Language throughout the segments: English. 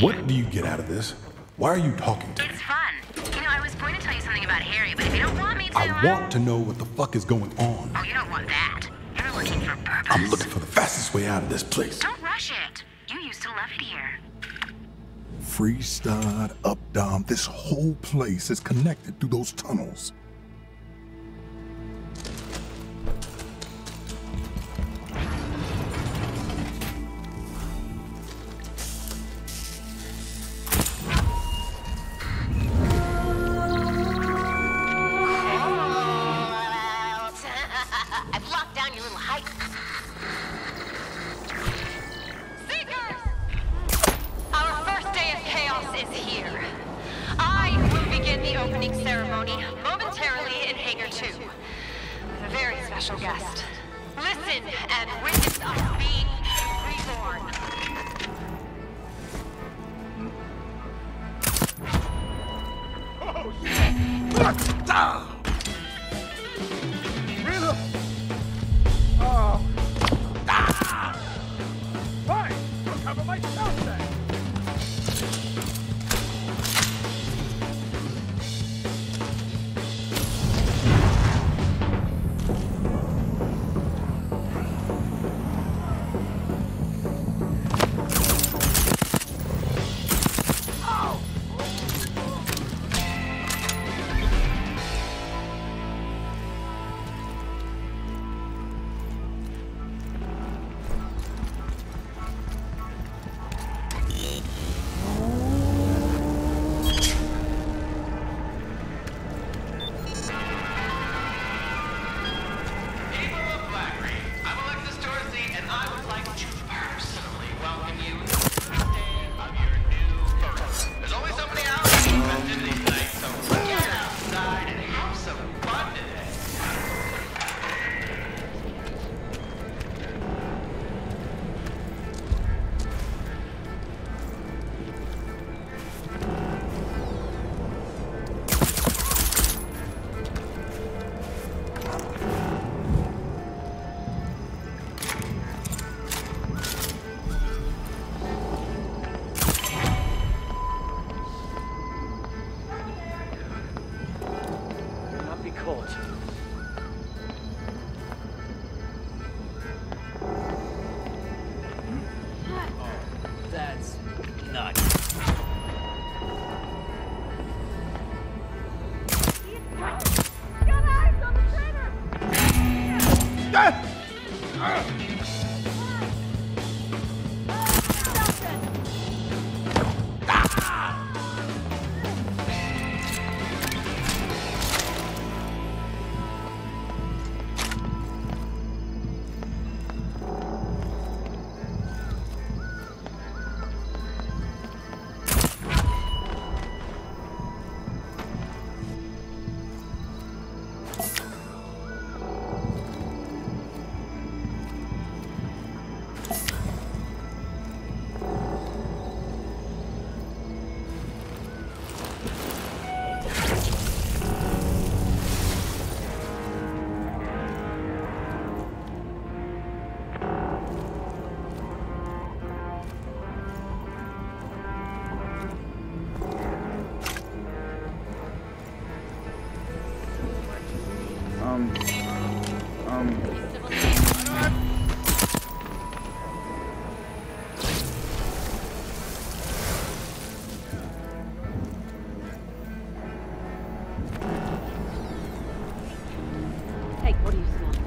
What do you get out of this? Why are you talking to me? It's fun. You know, I was going to tell you something about Harry, but if you don't want me to... I want to know what the fuck is going on. Oh, you don't want that. You're looking for purpose. I'm looking for the fastest way out of this place. Don't rush it. You used to love it here. Fristad, up, down. This whole place is connected through those tunnels. Ah! difficult.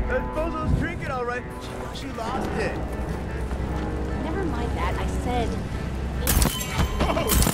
That's Bozo's trinket, all right. She, she lost it. Never mind that. I said. Oh,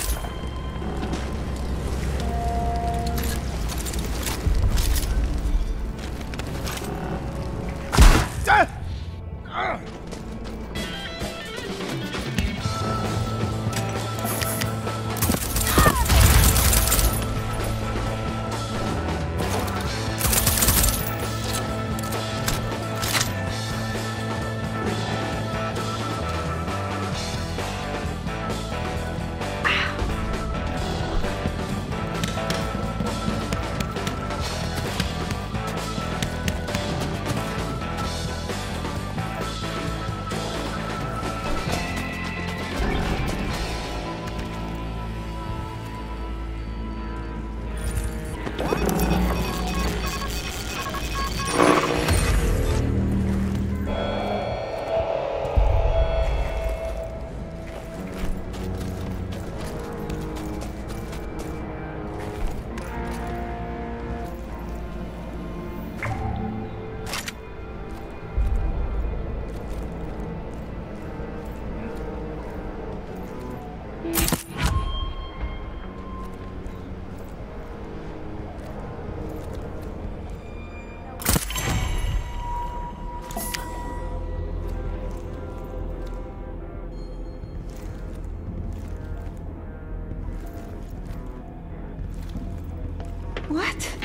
What?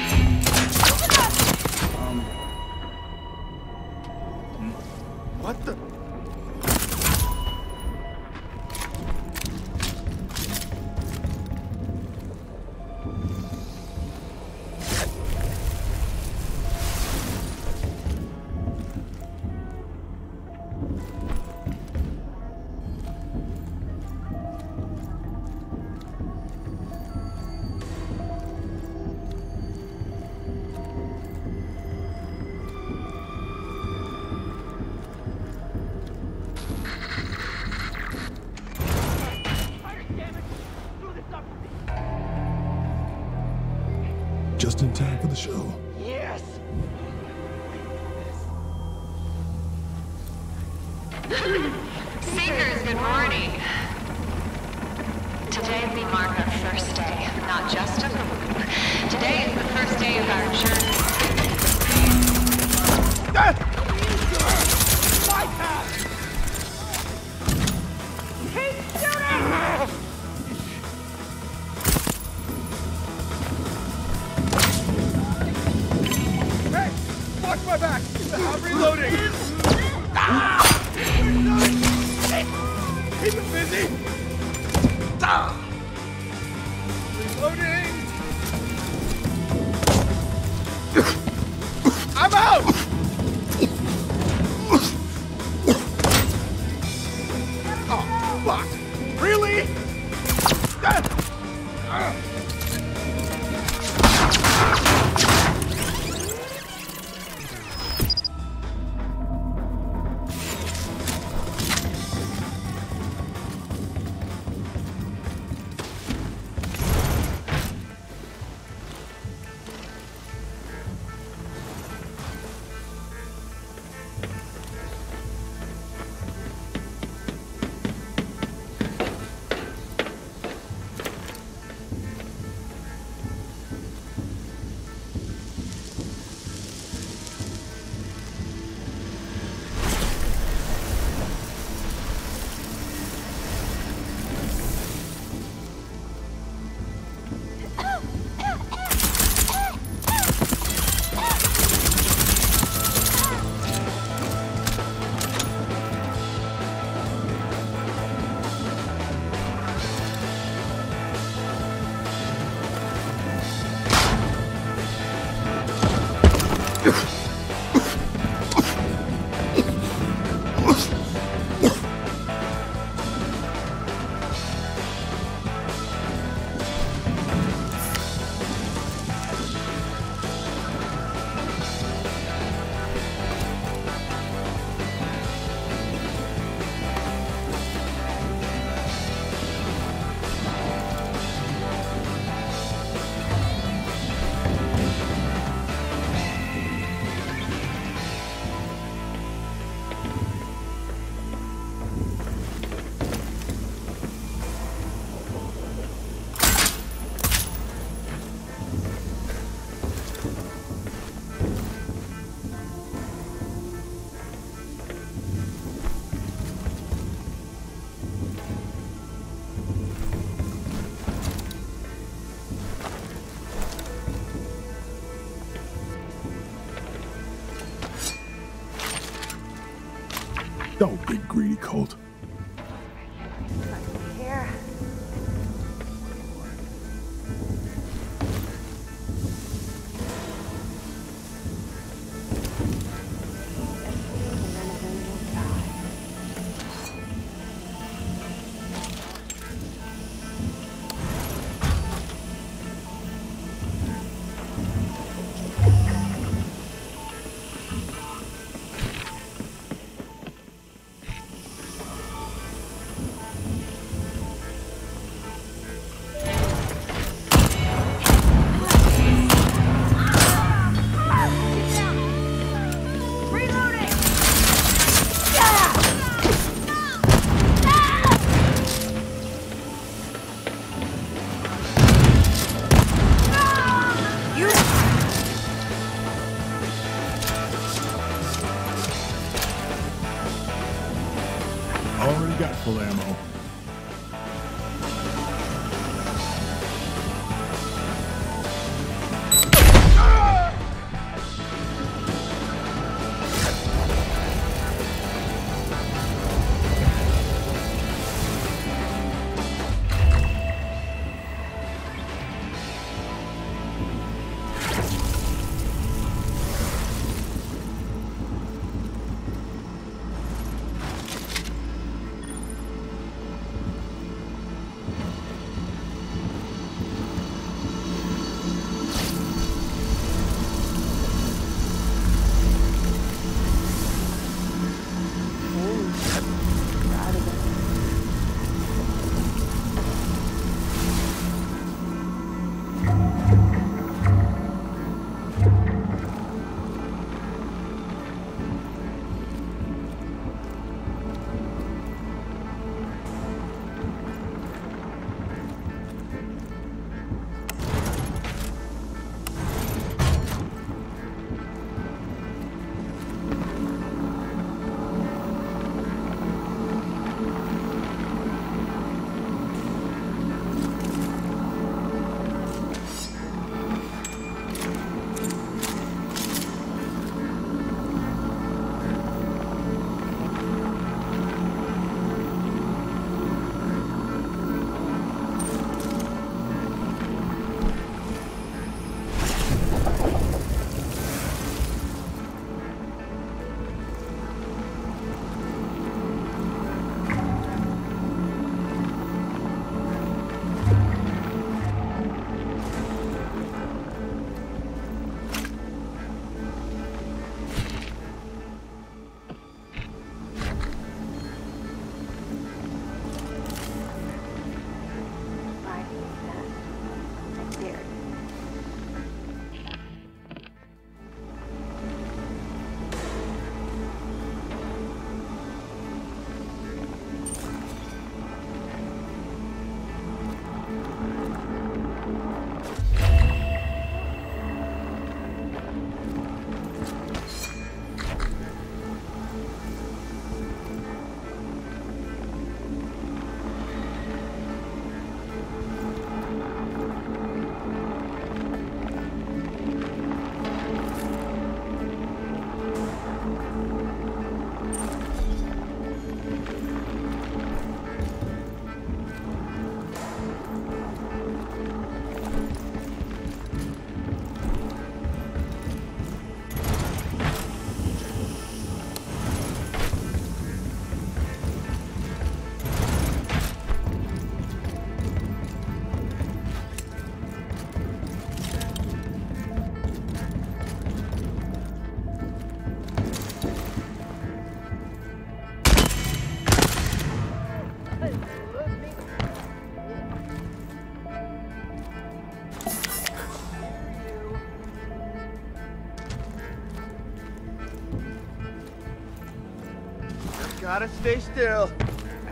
Gotta stay still.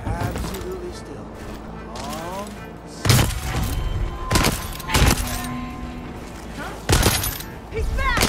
Absolutely still. Calm. He's back!